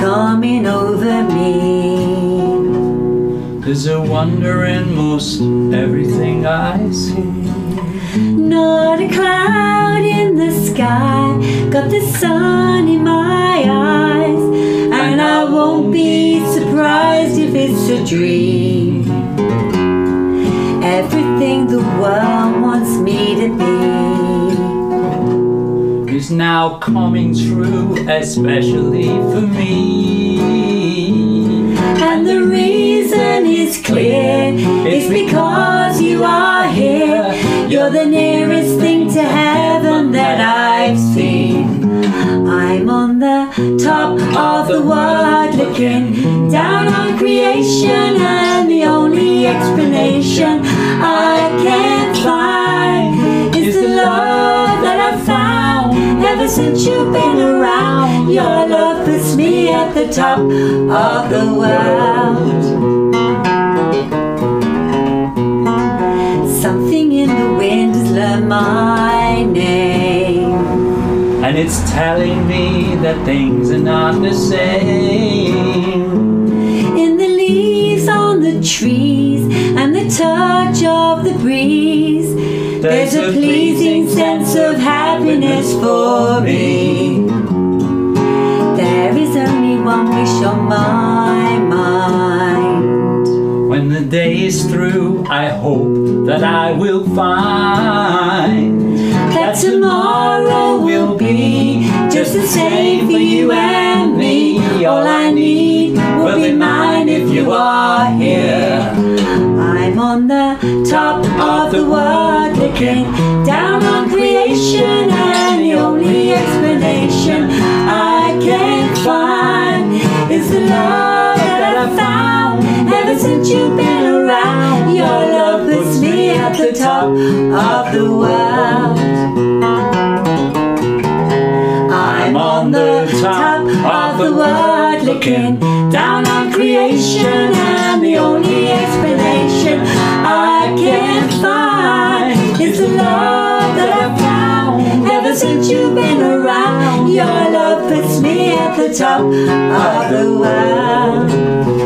coming over me. There's a wonder in most everything I see. Not a cloud in the sky, got the sun in my eyes, and I won't be surprised if it's a dream. Everything the world now coming true, especially for me. And the reason is clear, it's because you are here. You're the nearest thing to heaven that I've seen. I'm on the top of the world looking down on creation, and the only explanation I can since you've been around. Your love puts me at the top of the world. Something in the wind has learned my name. And it's telling me that things are not the same. In the leaves on the trees and the touch of the breeze, there's a pleasing sense of happiness for me. There is only one wish on my mind. When the day is through, I hope that I will find That tomorrow will be just the same for you and me. All I need will be mine if you are here. On the top of the world looking down on creation, and the only explanation I can find is the love that I found ever since you've been around. Your love puts me at the top of the world. I'm on the top of the world looking down on creation, and the only the top of the world.